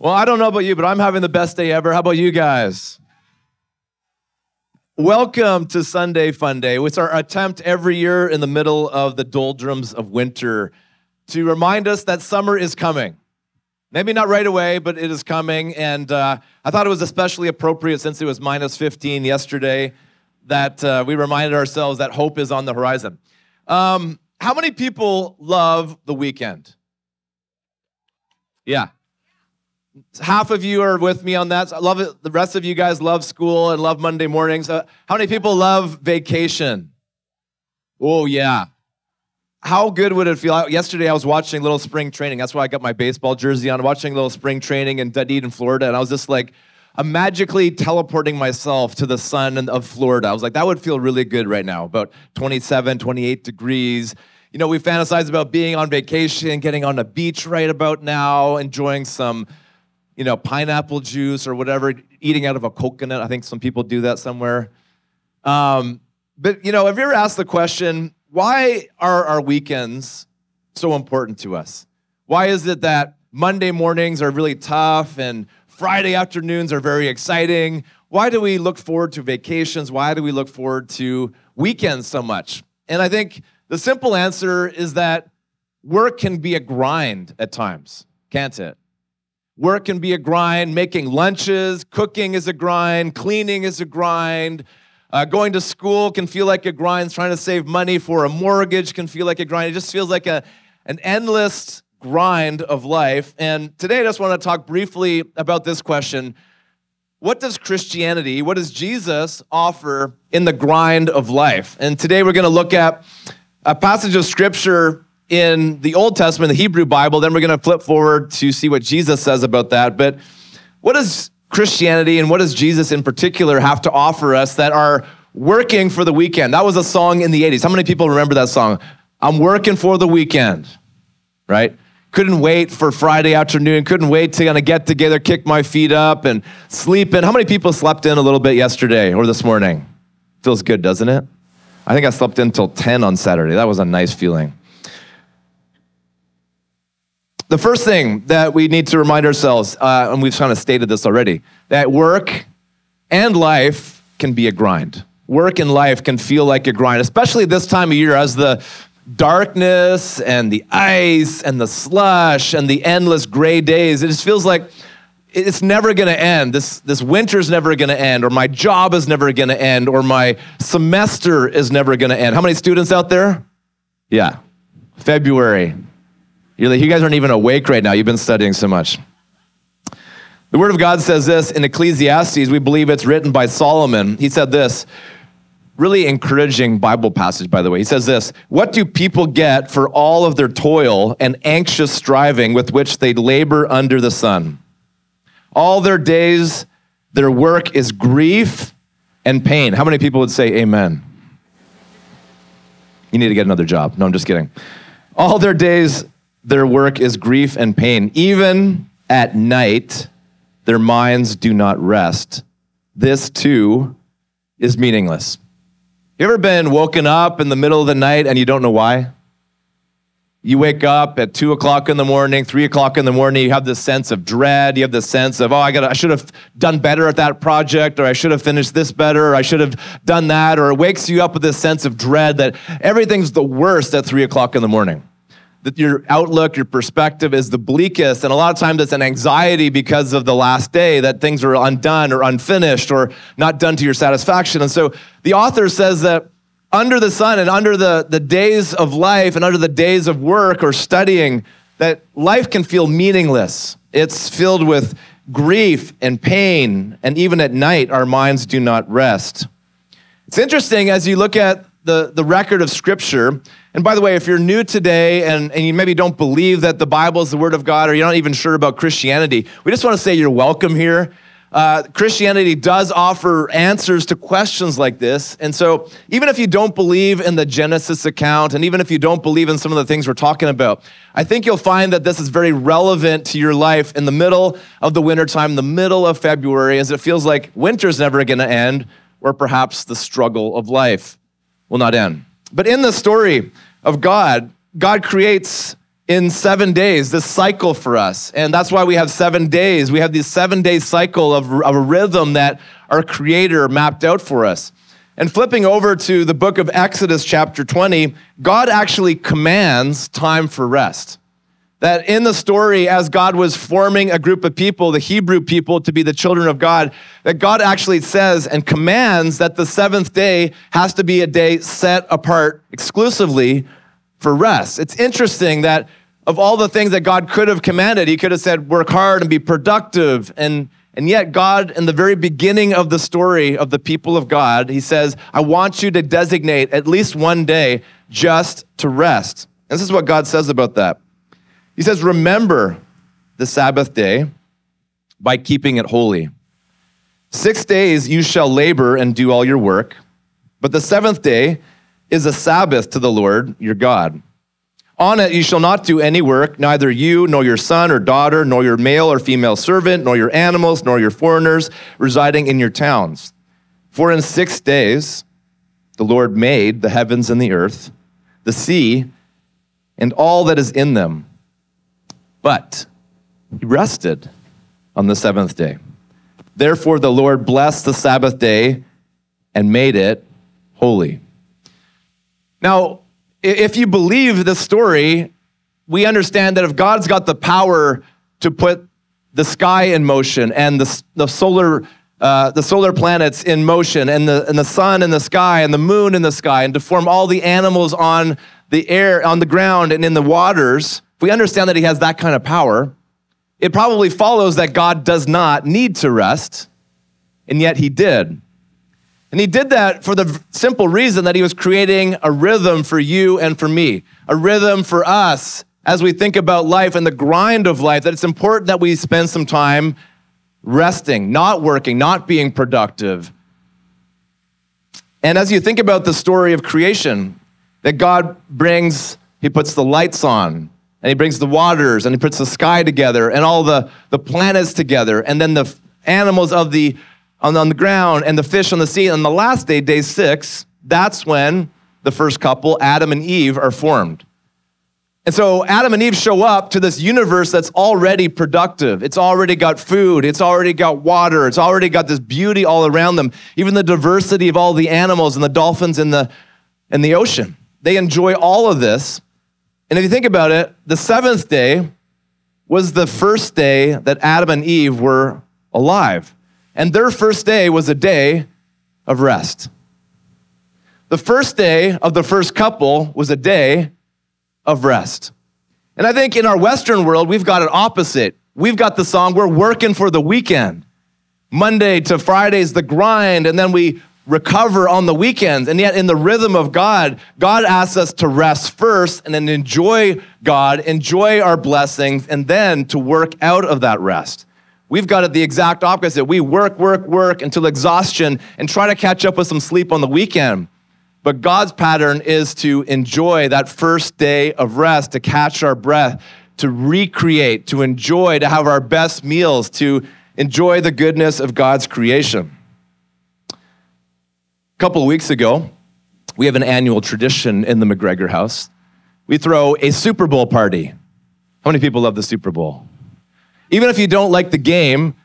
Well, I don't know about you, but I'm having the best day ever. How about you guys? Welcome to Sunday Funday. It's our attempt every year in the middle of the doldrums of winter to remind us that summer is coming. Maybe not right away, but it is coming. And uh, I thought it was especially appropriate since it was minus 15 yesterday that uh, we reminded ourselves that hope is on the horizon. Um, how many people love the weekend? Yeah, half of you are with me on that. So I love it. The rest of you guys love school and love Monday mornings. Uh, how many people love vacation? Oh, yeah. How good would it feel? Yesterday, I was watching little spring training. That's why I got my baseball jersey on, watching little spring training in Dunedin, Florida. And I was just like, I'm magically teleporting myself to the sun of Florida. I was like, that would feel really good right now, about 27, 28 degrees. You know, we fantasize about being on vacation, getting on the beach right about now, enjoying some you know, pineapple juice or whatever, eating out of a coconut. I think some people do that somewhere. Um, but, you know, have you ever asked the question, why are our weekends so important to us? Why is it that Monday mornings are really tough and Friday afternoons are very exciting? Why do we look forward to vacations? Why do we look forward to weekends so much? And I think the simple answer is that work can be a grind at times, can't it? Work can be a grind. Making lunches, cooking is a grind. Cleaning is a grind. Uh, going to school can feel like a grind. Trying to save money for a mortgage can feel like a grind. It just feels like a, an endless grind of life. And today I just want to talk briefly about this question What does Christianity, what does Jesus offer in the grind of life? And today we're going to look at a passage of scripture in the Old Testament, the Hebrew Bible. Then we're going to flip forward to see what Jesus says about that. But what does Christianity and what does Jesus in particular have to offer us that are working for the weekend? That was a song in the 80s. How many people remember that song? I'm working for the weekend, right? Couldn't wait for Friday afternoon. Couldn't wait to kind of get together, kick my feet up, and sleep in. How many people slept in a little bit yesterday or this morning? Feels good, doesn't it? I think I slept in until 10 on Saturday. That was a nice feeling. The first thing that we need to remind ourselves, uh, and we've kind of stated this already, that work and life can be a grind. Work and life can feel like a grind, especially this time of year as the darkness and the ice and the slush and the endless gray days. It just feels like it's never going to end. This, this winter's never going to end, or my job is never going to end, or my semester is never going to end. How many students out there? Yeah. February, you're like, you guys aren't even awake right now. You've been studying so much. The Word of God says this in Ecclesiastes. We believe it's written by Solomon. He said this, really encouraging Bible passage, by the way. He says this What do people get for all of their toil and anxious striving with which they labor under the sun? All their days, their work is grief and pain. How many people would say amen? You need to get another job. No, I'm just kidding. All their days, their work is grief and pain. Even at night, their minds do not rest. This too is meaningless. You ever been woken up in the middle of the night and you don't know why? You wake up at two o'clock in the morning, three o'clock in the morning. You have this sense of dread. You have this sense of, oh, I got, I should have done better at that project, or I should have finished this better, or I should have done that. Or it wakes you up with this sense of dread that everything's the worst at three o'clock in the morning that your outlook, your perspective is the bleakest. And a lot of times it's an anxiety because of the last day that things are undone or unfinished or not done to your satisfaction. And so the author says that under the sun and under the, the days of life and under the days of work or studying, that life can feel meaningless. It's filled with grief and pain. And even at night, our minds do not rest. It's interesting as you look at the, the record of Scripture. And by the way, if you're new today and, and you maybe don't believe that the Bible is the Word of God or you're not even sure about Christianity, we just want to say you're welcome here. Uh, Christianity does offer answers to questions like this. And so, even if you don't believe in the Genesis account, and even if you don't believe in some of the things we're talking about, I think you'll find that this is very relevant to your life in the middle of the wintertime, the middle of February, as it feels like winter's never going to end, or perhaps the struggle of life will not end. But in the story of God, God creates in seven days, this cycle for us. And that's why we have seven days. We have this seven day cycle of, of a rhythm that our Creator mapped out for us. And flipping over to the book of Exodus, chapter 20, God actually commands time for rest. That in the story, as God was forming a group of people, the Hebrew people, to be the children of God, that God actually says and commands that the seventh day has to be a day set apart exclusively for rest. It's interesting that of all the things that God could have commanded, He could have said, work hard and be productive. And, and yet, God, in the very beginning of the story of the people of God, He says, I want you to designate at least one day just to rest. And this is what God says about that. He says, Remember the Sabbath day by keeping it holy. Six days you shall labor and do all your work, but the seventh day is a Sabbath to the Lord your God. On it you shall not do any work, neither you, nor your son or daughter, nor your male or female servant, nor your animals, nor your foreigners residing in your towns. For in six days the Lord made the heavens and the earth, the sea, and all that is in them. But he rested on the seventh day. Therefore the Lord blessed the Sabbath day and made it holy. Now, if you believe the story, we understand that if God's got the power to put the sky in motion and the, the solar uh, the solar planets in motion and the, and the sun in the sky and the moon in the sky and to form all the animals on the air on the ground and in the waters if we understand that he has that kind of power it probably follows that god does not need to rest and yet he did and he did that for the simple reason that he was creating a rhythm for you and for me, a rhythm for us as we think about life and the grind of life, that it's important that we spend some time resting, not working, not being productive. And as you think about the story of creation, that God brings, he puts the lights on, and he brings the waters, and he puts the sky together, and all the, the planets together, and then the animals of the on, on the ground and the fish on the sea. And the last day, day six, that's when the first couple, Adam and Eve, are formed. And so Adam and Eve show up to this universe that's already productive. It's already got food, it's already got water, it's already got this beauty all around them. Even the diversity of all the animals and the dolphins in the in the ocean. They enjoy all of this. And if you think about it, the seventh day was the first day that Adam and Eve were alive. And their first day was a day of rest. The first day of the first couple was a day of rest. And I think in our Western world, we've got it opposite. We've got the song, we're working for the weekend. Monday to Friday is the grind, and then we recover on the weekends. And yet, in the rhythm of God, God asks us to rest first and then enjoy God, enjoy our blessings, and then to work out of that rest. We've got it the exact opposite. We work, work, work until exhaustion and try to catch up with some sleep on the weekend. But God's pattern is to enjoy that first day of rest, to catch our breath, to recreate, to enjoy, to have our best meals, to enjoy the goodness of God's creation. A couple of weeks ago, we have an annual tradition in the McGregor house. We throw a Super Bowl party. How many people love the Super Bowl? Even if you don't like the game,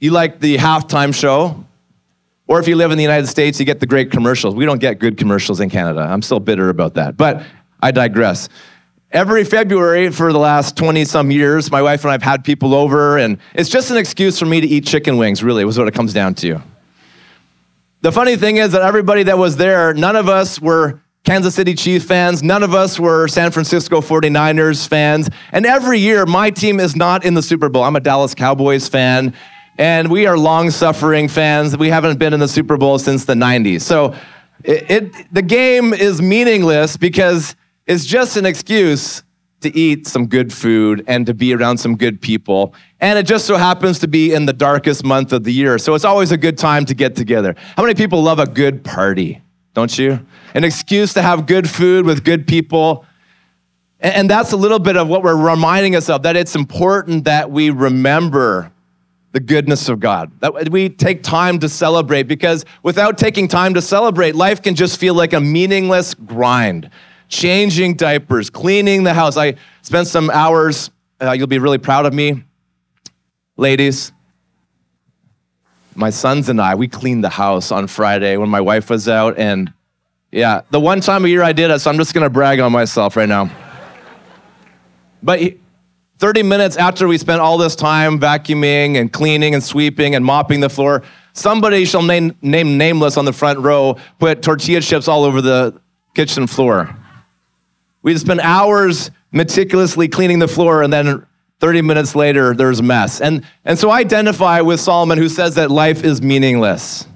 you like the halftime show, or if you live in the United States, you get the great commercials. We don't get good commercials in Canada. I'm still bitter about that, but I digress. Every February for the last 20 some years, my wife and I have had people over, and it's just an excuse for me to eat chicken wings, really, was what it comes down to. The funny thing is that everybody that was there, none of us were Kansas City Chiefs fans. None of us were San Francisco 49ers fans. And every year, my team is not in the Super Bowl. I'm a Dallas Cowboys fan, and we are long suffering fans. We haven't been in the Super Bowl since the 90s. So it, it, the game is meaningless because it's just an excuse to eat some good food and to be around some good people. And it just so happens to be in the darkest month of the year. So it's always a good time to get together. How many people love a good party? Don't you? an excuse to have good food with good people. And that's a little bit of what we're reminding us of that it's important that we remember the goodness of God, that we take time to celebrate because without taking time to celebrate, life can just feel like a meaningless grind. Changing diapers, cleaning the house. I spent some hours, uh, you'll be really proud of me, ladies. My sons and I, we cleaned the house on Friday when my wife was out. And yeah, the one time a year I did it, so I'm just gonna brag on myself right now. But 30 minutes after we spent all this time vacuuming and cleaning and sweeping and mopping the floor, somebody shall name, name nameless on the front row put tortilla chips all over the kitchen floor. We would spend hours meticulously cleaning the floor, and then 30 minutes later, there's a mess. And, and so I identify with Solomon, who says that life is meaningless.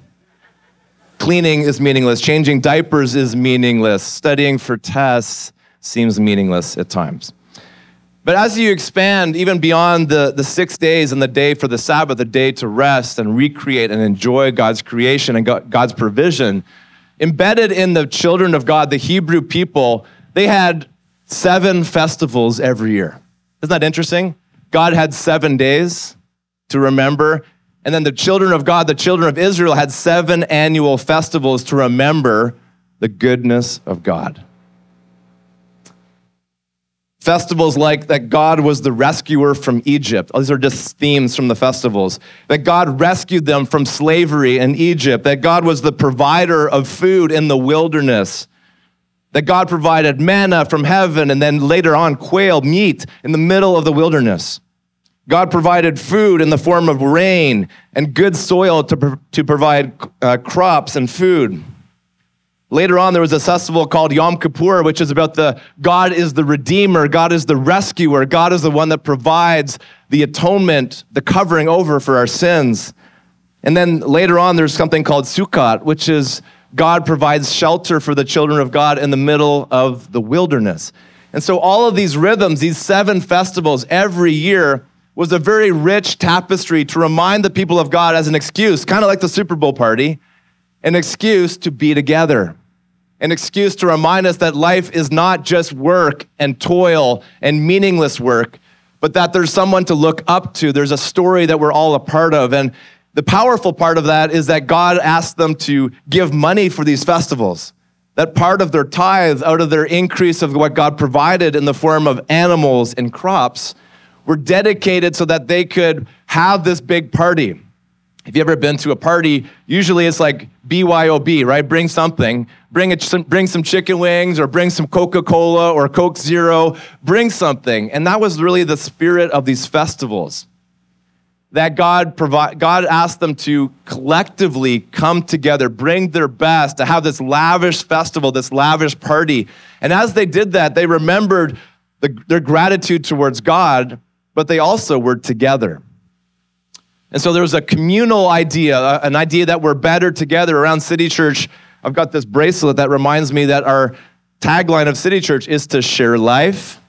Cleaning is meaningless. Changing diapers is meaningless. Studying for tests seems meaningless at times. But as you expand even beyond the, the six days and the day for the Sabbath, the day to rest and recreate and enjoy God's creation and God's provision, embedded in the children of God, the Hebrew people, they had seven festivals every year. Isn't that interesting? God had seven days to remember. And then the children of God, the children of Israel, had seven annual festivals to remember the goodness of God. Festivals like that God was the rescuer from Egypt. These are just themes from the festivals. That God rescued them from slavery in Egypt. That God was the provider of food in the wilderness. That God provided manna from heaven and then later on quail, meat in the middle of the wilderness. God provided food in the form of rain and good soil to, to provide uh, crops and food. Later on, there was a festival called Yom Kippur, which is about the God is the Redeemer, God is the rescuer, God is the one that provides the atonement, the covering over for our sins. And then later on, there's something called Sukkot, which is God provides shelter for the children of God in the middle of the wilderness. And so, all of these rhythms, these seven festivals every year, was a very rich tapestry to remind the people of God as an excuse, kind of like the Super Bowl party, an excuse to be together an excuse to remind us that life is not just work and toil and meaningless work, but that there's someone to look up to. There's a story that we're all a part of. And the powerful part of that is that God asked them to give money for these festivals. That part of their tithe, out of their increase of what God provided in the form of animals and crops, were dedicated so that they could have this big party. If you ever been to a party, usually it's like BYOB, right? Bring something. Bring, a, some, bring some chicken wings or bring some Coca Cola or Coke Zero. Bring something. And that was really the spirit of these festivals. That God, provide, God asked them to collectively come together, bring their best, to have this lavish festival, this lavish party. And as they did that, they remembered the, their gratitude towards God, but they also were together. And so there was a communal idea, an idea that we're better together around City Church. I've got this bracelet that reminds me that our tagline of City Church is to share life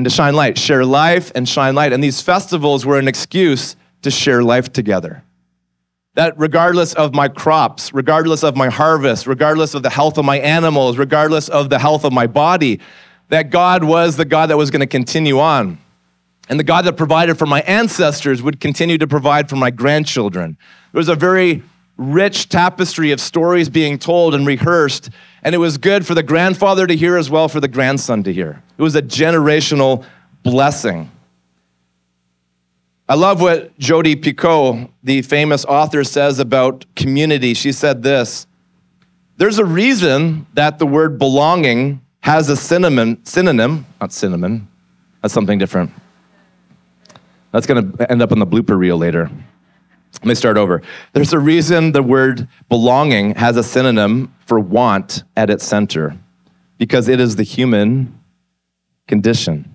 and to shine light. Share life and shine light. And these festivals were an excuse to share life together. That regardless of my crops, regardless of my harvest, regardless of the health of my animals, regardless of the health of my body, that God was the God that was going to continue on. And the God that provided for my ancestors would continue to provide for my grandchildren. There was a very rich tapestry of stories being told and rehearsed, and it was good for the grandfather to hear as well for the grandson to hear. It was a generational blessing. I love what Jodi Picoult, the famous author, says about community. She said this There's a reason that the word belonging has a synonym, synonym, not cinnamon, that's something different. That's going to end up on the blooper reel later. Let me start over. There's a reason the word belonging has a synonym for want at its center, because it is the human condition.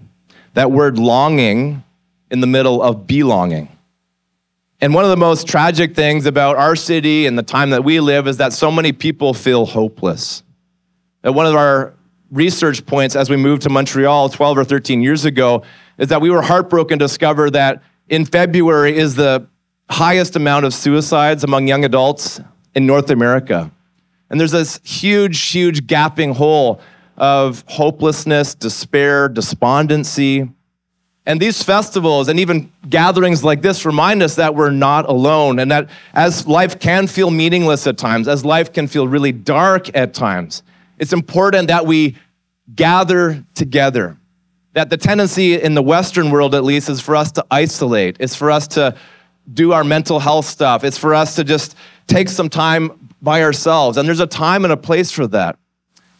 That word longing in the middle of belonging. And one of the most tragic things about our city and the time that we live is that so many people feel hopeless. That one of our research points as we moved to Montreal 12 or 13 years ago is that we were heartbroken to discover that in February is the highest amount of suicides among young adults in North America. And there's this huge, huge gapping hole of hopelessness, despair, despondency. And these festivals and even gatherings like this remind us that we're not alone and that as life can feel meaningless at times, as life can feel really dark at times, it's important that we gather together. That the tendency in the Western world, at least, is for us to isolate, it's for us to do our mental health stuff, it's for us to just take some time by ourselves. And there's a time and a place for that.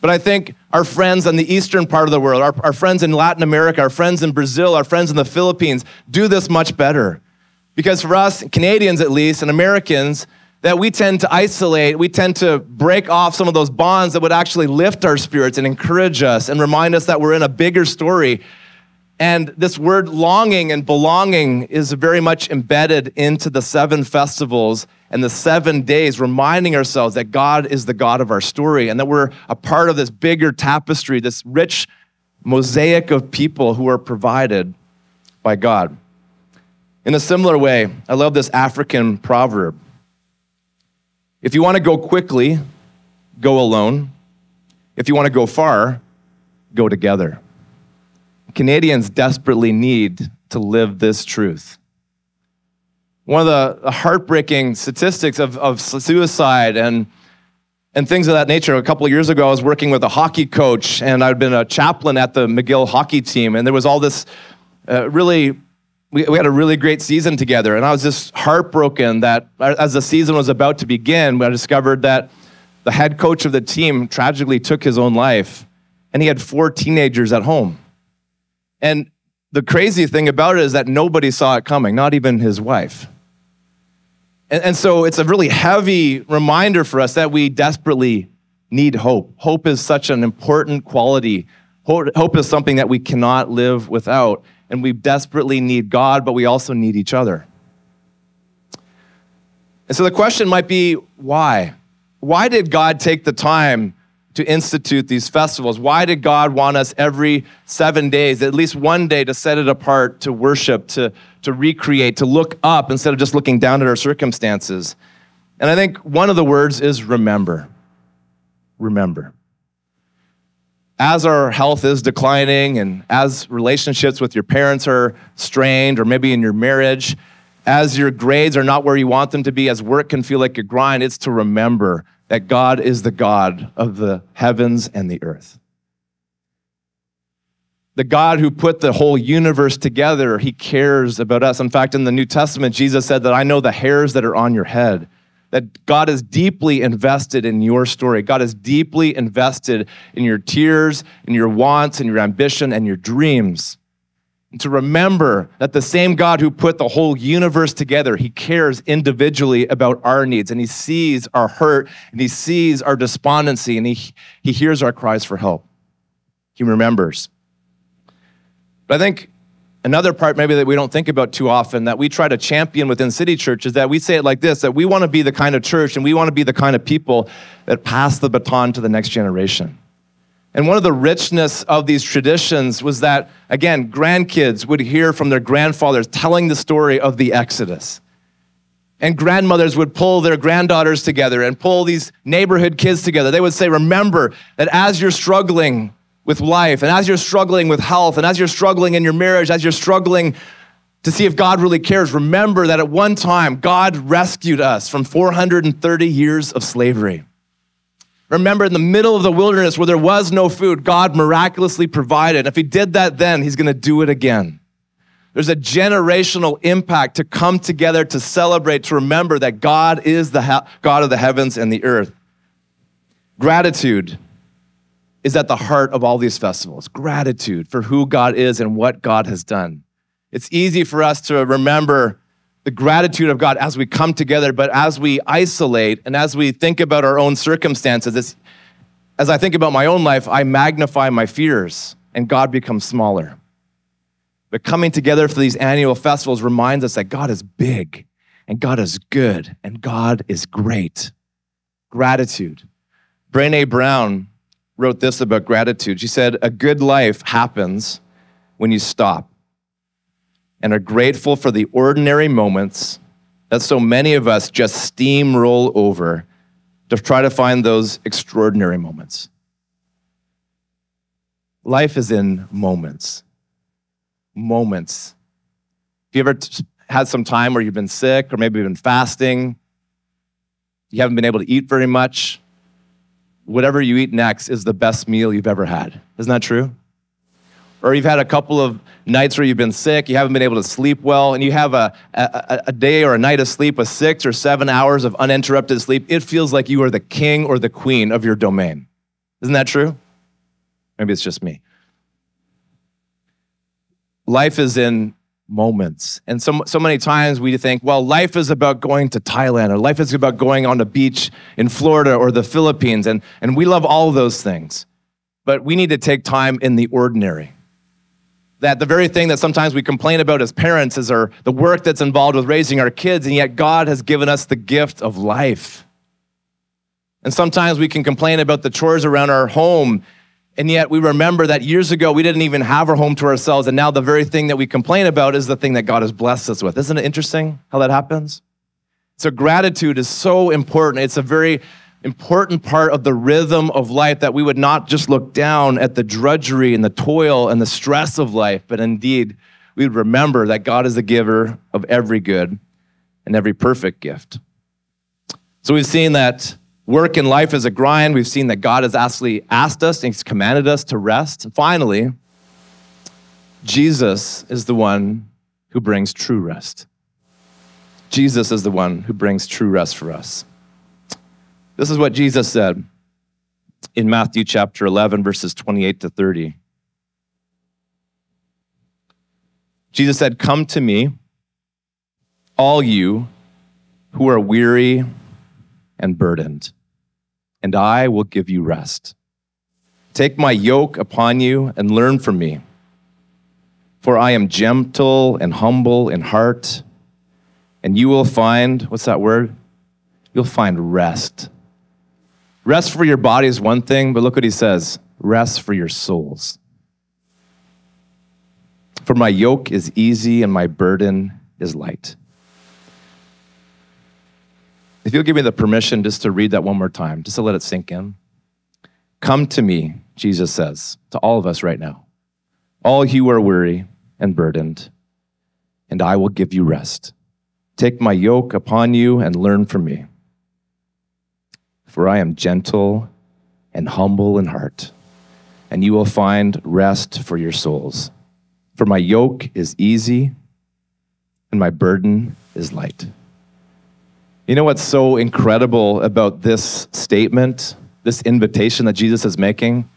But I think our friends in the eastern part of the world, our, our friends in Latin America, our friends in Brazil, our friends in the Philippines do this much better. Because for us, Canadians at least, and Americans, that we tend to isolate, we tend to break off some of those bonds that would actually lift our spirits and encourage us and remind us that we're in a bigger story. And this word longing and belonging is very much embedded into the seven festivals and the seven days, reminding ourselves that God is the God of our story and that we're a part of this bigger tapestry, this rich mosaic of people who are provided by God. In a similar way, I love this African proverb if you want to go quickly, go alone. If you want to go far, go together. Canadians desperately need to live this truth. One of the heartbreaking statistics of, of suicide and, and things of that nature. A couple of years ago, I was working with a hockey coach, and I'd been a chaplain at the McGill hockey team, and there was all this uh, really we, we had a really great season together. And I was just heartbroken that as the season was about to begin, I discovered that the head coach of the team tragically took his own life. And he had four teenagers at home. And the crazy thing about it is that nobody saw it coming, not even his wife. And, and, so it's a really heavy reminder for us that we desperately need hope. Hope is such an important quality. Hope is something that we cannot live without and we desperately need God, but we also need each other. And so the question might be why? Why did God take the time to institute these festivals? Why did God want us every seven days, at least one day, to set it apart, to worship, to, to recreate, to look up instead of just looking down at our circumstances? And I think one of the words is remember. Remember as our health is declining and as relationships with your parents are strained or maybe in your marriage, as your grades are not where you want them to be, as work can feel like a grind, it's to remember that God is the God of the heavens and the earth. The God who put the whole universe together, he cares about us. In fact, in the New Testament, Jesus said that I know the hairs that are on your head that God is deeply invested in your story. God is deeply invested in your tears, in your wants, and your ambition, and your dreams. To remember that the same God who put the whole universe together, he cares individually about our needs, and he sees our hurt, and he sees our despondency, and he, he hears our cries for help. He remembers. But I think Another part, maybe that we don't think about too often, that we try to champion within City Church is that we say it like this that we want to be the kind of church and we want to be the kind of people that pass the baton to the next generation. And one of the richness of these traditions was that, again, grandkids would hear from their grandfathers telling the story of the Exodus. And grandmothers would pull their granddaughters together and pull these neighborhood kids together. They would say, Remember that as you're struggling with life, and as you're struggling with health, and as you're struggling in your marriage, as you're struggling to see if God really cares, remember that at one time, God rescued us from 430 years of slavery. Remember, in the middle of the wilderness where there was no food, God miraculously provided. And If He did that then, He's going to do it again. There's a generational impact to come together to celebrate, to remember that God is the God of the heavens and the earth. Gratitude is at the heart of all these festivals gratitude for who God is and what God has done. It's easy for us to remember the gratitude of God as we come together, but as we isolate and as we think about our own circumstances, as I think about my own life, I magnify my fears and God becomes smaller. But coming together for these annual festivals reminds us that God is big and God is good and God is great. Gratitude. Brene Brown wrote this about gratitude. She said, A good life happens when you stop and are grateful for the ordinary moments that so many of us just steamroll over to try to find those extraordinary moments. Life is in moments. Moments. Have you ever t- had some time where you've been sick or maybe been fasting? You haven't been able to eat very much whatever you eat next is the best meal you've ever had. Isn't that true? Or you've had a couple of nights where you've been sick, you haven't been able to sleep well, and you have a, a, a day or a night of sleep with six or seven hours of uninterrupted sleep. It feels like you are the king or the queen of your domain. Isn't that true? Maybe it's just me. Life is in moments. And so, so many times we think, well, life is about going to Thailand or life is about going on a beach in Florida or the Philippines. And, and we love all those things. But we need to take time in the ordinary. That the very thing that sometimes we complain about as parents is our, the work that's involved with raising our kids, and yet God has given us the gift of life. And sometimes we can complain about the chores around our home and yet we remember that years ago we didn't even have our home to ourselves. And now the very thing that we complain about is the thing that God has blessed us with. Isn't it interesting how that happens? So gratitude is so important. It's a very important part of the rhythm of life that we would not just look down at the drudgery and the toil and the stress of life, but indeed we would remember that God is the giver of every good and every perfect gift. So we've seen that Work in life is a grind. We've seen that God has actually asked us and He's commanded us to rest. And finally, Jesus is the one who brings true rest. Jesus is the one who brings true rest for us. This is what Jesus said in Matthew chapter 11, verses 28 to 30. Jesus said, Come to me, all you who are weary and burdened, and I will give you rest. Take my yoke upon you and learn from me. For I am gentle and humble in heart, and you will find what's that word? You'll find rest. Rest for your body is one thing, but look what he says rest for your souls. For my yoke is easy and my burden is light. If you'll give me the permission just to read that one more time, just to let it sink in. Come to me, Jesus says to all of us right now, all you are weary and burdened, and I will give you rest. Take my yoke upon you and learn from me. For I am gentle and humble in heart, and you will find rest for your souls. For my yoke is easy and my burden is light. You know what's so incredible about this statement, this invitation that Jesus is making?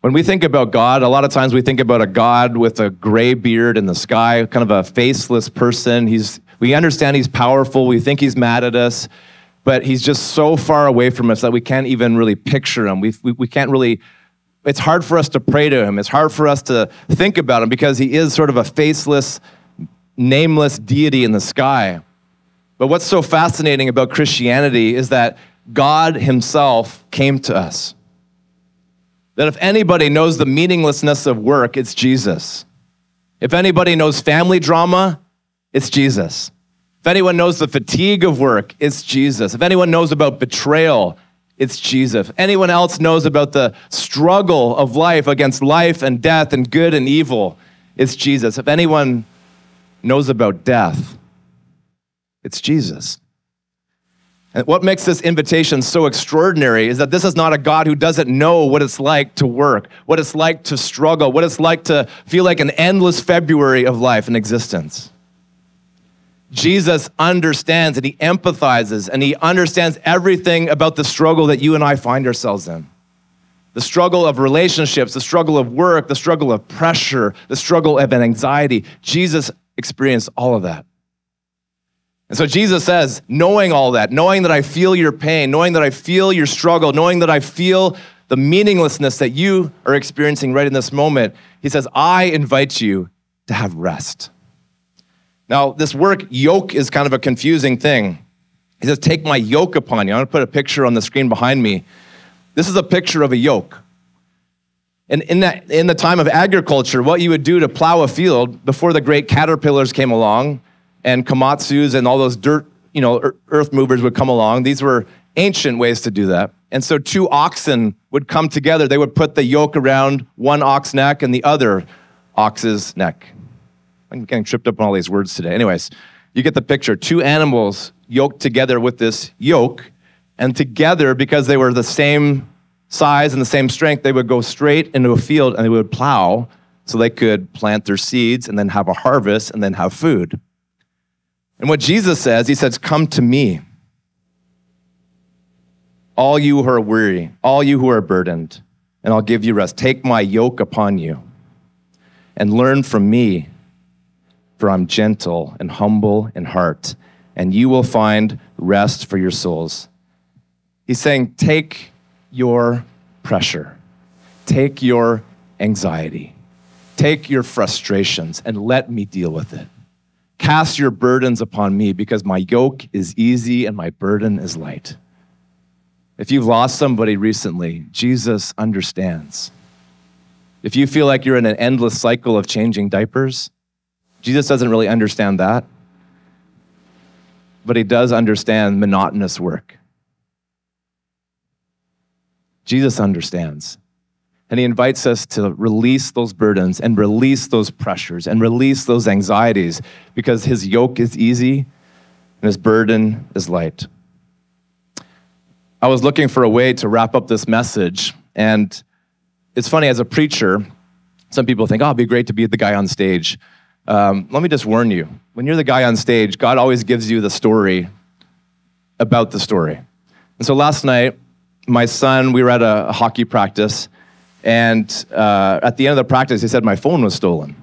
When we think about God, a lot of times we think about a God with a gray beard in the sky, kind of a faceless person. He's, we understand he's powerful, we think he's mad at us, but he's just so far away from us that we can't even really picture him. We, we, we can't really, it's hard for us to pray to him. It's hard for us to think about him because he is sort of a faceless, nameless deity in the sky. But what's so fascinating about Christianity is that God Himself came to us. That if anybody knows the meaninglessness of work, it's Jesus. If anybody knows family drama, it's Jesus. If anyone knows the fatigue of work, it's Jesus. If anyone knows about betrayal, it's Jesus. Anyone else knows about the struggle of life against life and death and good and evil, it's Jesus. If anyone knows about death, it's Jesus. And what makes this invitation so extraordinary is that this is not a God who doesn't know what it's like to work, what it's like to struggle, what it's like to feel like an endless February of life and existence. Jesus understands and he empathizes and he understands everything about the struggle that you and I find ourselves in. The struggle of relationships, the struggle of work, the struggle of pressure, the struggle of anxiety. Jesus experienced all of that. And so Jesus says, knowing all that, knowing that I feel your pain, knowing that I feel your struggle, knowing that I feel the meaninglessness that you are experiencing right in this moment, he says, I invite you to have rest. Now, this work yoke is kind of a confusing thing. He says, Take my yoke upon you. I'm going to put a picture on the screen behind me. This is a picture of a yoke. And in, that, in the time of agriculture, what you would do to plow a field before the great caterpillars came along and komatsus and all those dirt, you know, earth movers would come along. These were ancient ways to do that. And so two oxen would come together. They would put the yoke around one ox neck and the other ox's neck. I'm getting tripped up on all these words today. Anyways, you get the picture. Two animals yoked together with this yoke, and together, because they were the same size and the same strength, they would go straight into a field and they would plow so they could plant their seeds and then have a harvest and then have food. And what Jesus says, he says, Come to me, all you who are weary, all you who are burdened, and I'll give you rest. Take my yoke upon you and learn from me, for I'm gentle and humble in heart, and you will find rest for your souls. He's saying, Take your pressure, take your anxiety, take your frustrations, and let me deal with it. Cast your burdens upon me because my yoke is easy and my burden is light. If you've lost somebody recently, Jesus understands. If you feel like you're in an endless cycle of changing diapers, Jesus doesn't really understand that. But he does understand monotonous work. Jesus understands. And he invites us to release those burdens and release those pressures and release those anxieties because his yoke is easy and his burden is light. I was looking for a way to wrap up this message. And it's funny, as a preacher, some people think, oh, it'd be great to be the guy on stage. Um, let me just warn you when you're the guy on stage, God always gives you the story about the story. And so last night, my son, we were at a, hockey practice and uh, at the end of the practice, he said my phone was stolen.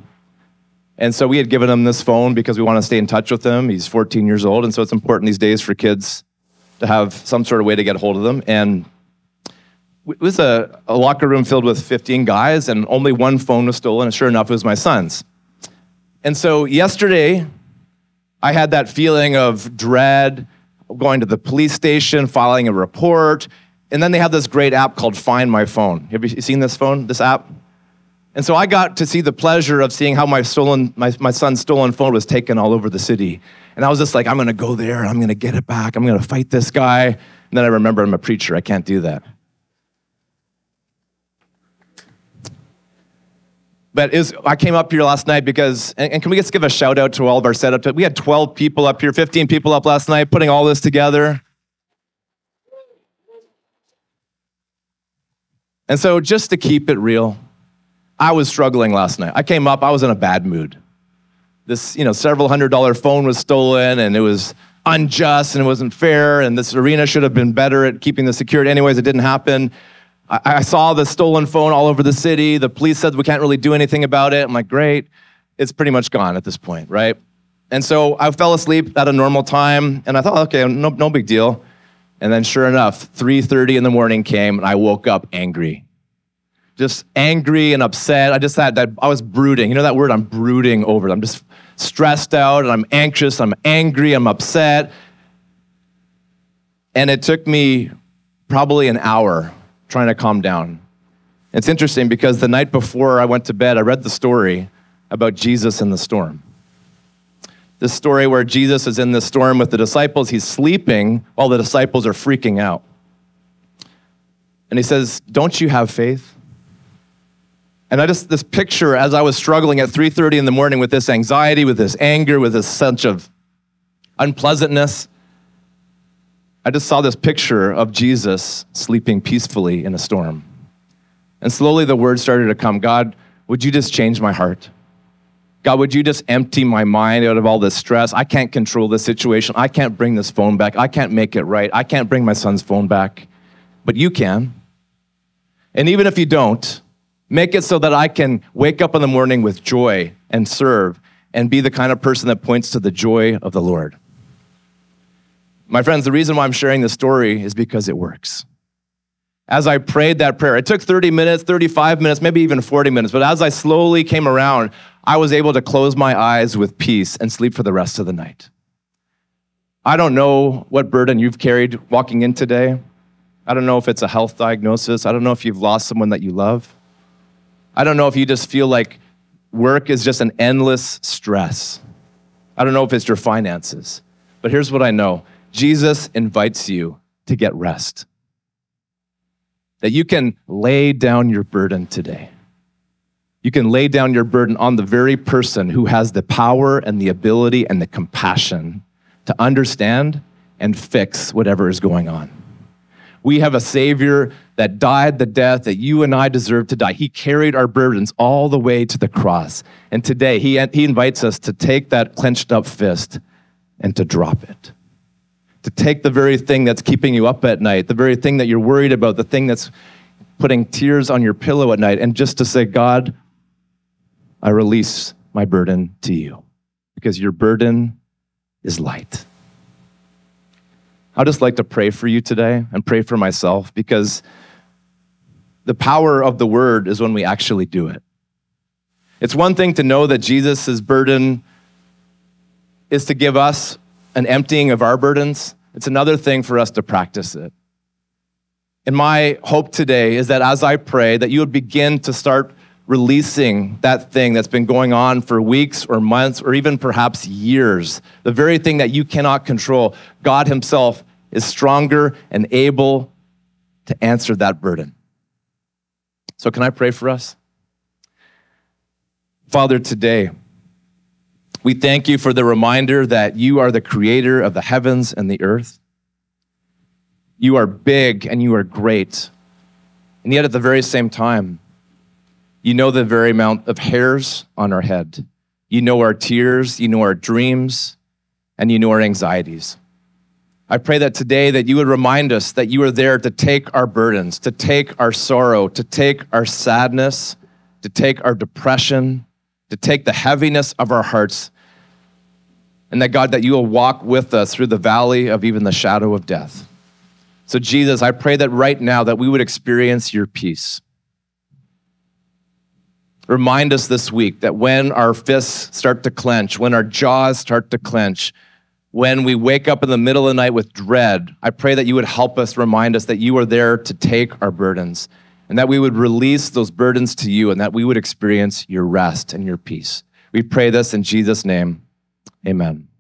And so we had given him this phone because we want to stay in touch with him. He's 14 years old, and so it's important these days for kids to have some sort of way to get a hold of them. And it was a, a locker room filled with 15 guys, and only one phone was stolen. And sure enough, it was my son's. And so yesterday, I had that feeling of dread, going to the police station, filing a report, and then they have this great app called Find My Phone. Have you seen this phone, this app? And so I got to see the pleasure of seeing how my stolen, my, my son's stolen phone was taken all over the city. And I was just like, I'm gonna go there I'm gonna get it back. I'm gonna fight this guy. And then I remember I'm a preacher. I can't do that. But was, I came up here last night because, and, and, can we just give a shout out to all of our setup? We had 12 people up here, 15 people up last night putting all this together. And so, just to keep it real, I was struggling last night. I came up, I was in a bad mood. This, you know, several hundred dollar phone was stolen and it was unjust and it wasn't fair. And this arena should have been better at keeping the security. Anyways, it didn't happen. I, I saw the stolen phone all over the city. The police said we can't really do anything about it. I'm like, great. It's pretty much gone at this point, right? And so I fell asleep at a normal time and I thought, okay, no, no big deal. And then sure enough, 3:30 in the morning came and I woke up angry. Just angry and upset. I just had that I was brooding. You know that word I'm brooding over. I'm just stressed out and I'm anxious, I'm angry, I'm upset. And it took me probably an hour trying to calm down. It's interesting because the night before I went to bed, I read the story about Jesus in the storm this story where Jesus is in the storm with the disciples. He's sleeping while the disciples are freaking out. And he says, Don't you have faith? And I just, this picture as I was struggling at 3:30 in the morning with this anxiety, with this anger, with this sense of unpleasantness, I just saw this picture of Jesus sleeping peacefully in a storm. And slowly the words started to come God, would you just change my heart? God, would you just empty my mind out of all this stress? I can't control this situation. I can't bring this phone back. I can't make it right. I can't bring my son's phone back. But you can. And even if you don't, make it so that I can wake up in the morning with joy and serve and be the kind of person that points to the joy of the Lord. My friends, the reason why I'm sharing this story is because it works. As I prayed that prayer, it took 30 minutes, 35 minutes, maybe even 40 minutes, but as I slowly came around, I was able to close my eyes with peace and sleep for the rest of the night. I don't know what burden you've carried walking in today. I don't know if it's a health diagnosis. I don't know if you've lost someone that you love. I don't know if you just feel like work is just an endless stress. I don't know if it's your finances. But here's what I know Jesus invites you to get rest, that you can lay down your burden today you can lay down your burden on the very person who has the power and the ability and the compassion to understand and fix whatever is going on. We have a Savior that died the death that you and I deserve to die. He carried our burdens all the way to the cross. And today, He, he invites us to take that clenched up fist and to drop it. To take the very thing that's keeping you up at night, the very thing that you're worried about, the thing that's putting tears on your pillow at night, and just to say, God, I release my burden to you because your burden is light. I'd just like to pray for you today and pray for myself because the power of the word is when we actually do it. It's one thing to know that Jesus' burden is to give us an emptying of our burdens, it's another thing for us to practice it. And my hope today is that as I pray, that you would begin to start releasing that thing that's been going on for weeks or months or even perhaps years, the very thing that you cannot control. God Himself is stronger and able to answer that burden. So, can I pray for us? Father, today, we thank you for the reminder that you are the creator of the heavens and the earth. You are big and you are great. And yet, at the very same time, you know the very amount of hairs on our head. You know our tears, you know our dreams, and you know our anxieties. I pray that today that you would remind us that you are there to take our burdens, to take our sorrow, to take our sadness, to take our depression, to take the heaviness of our hearts. And that God, that you will walk with us through the valley of even the shadow of death. So, Jesus, I pray that right now that we would experience your peace. Remind us this week that when our fists start to clench, when our jaws start to clench, when we wake up in the middle of the night with dread, I pray that you would help us remind us that you are there to take our burdens and that we would release those burdens to you and that we would experience your rest and your peace. We pray this in Jesus' name. Amen.